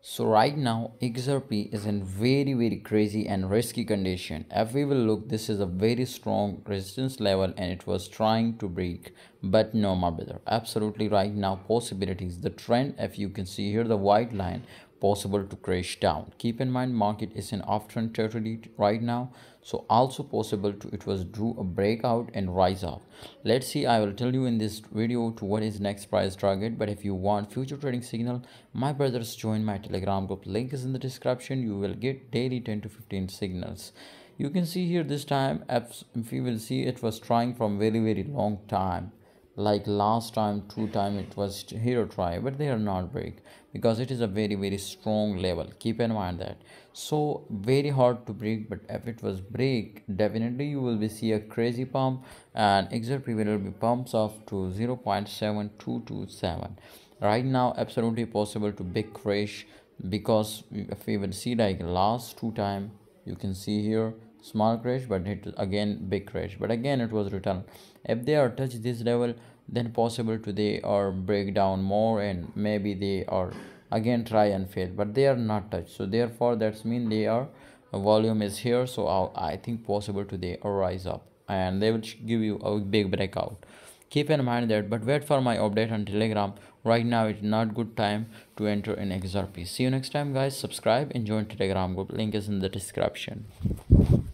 So right now XRP is in very very crazy and risky condition. If we will look this is a very strong resistance level and it was trying to break but no my brother absolutely right now possibilities the trend if you can see here the white line possible to crash down. Keep in mind market is in uptrend territory right now so also possible to it was drew a breakout and rise up. Let's see i will tell you in this video to what is next price target but if you want future trading signal my brothers join my telegram group. Link is in the description. You will get daily 10 to 15 signals. You can see here this time if you will see it was trying from very very long time like last time two time it was hero try but they are not break because it is a very very strong level. Keep in mind that. So very hard to break but if it was break definitely you will be see a crazy pump and XRP will be pumps off to 0.7227 right now absolutely possible to big crash because if we will see like last two time you can see here small crash but it again big crash. But again it was returned if they are touch this level then possible to they or break down more and maybe they are again try and fail but they are not touched. So therefore that's mean they are volume is here so i think possible to they rise up and they will give you a big breakout. Keep in mind that but wait for my update on telegram. Right now it's not good time to enter in xrp see you next time guys. Subscribe and join telegram group. Link is in the description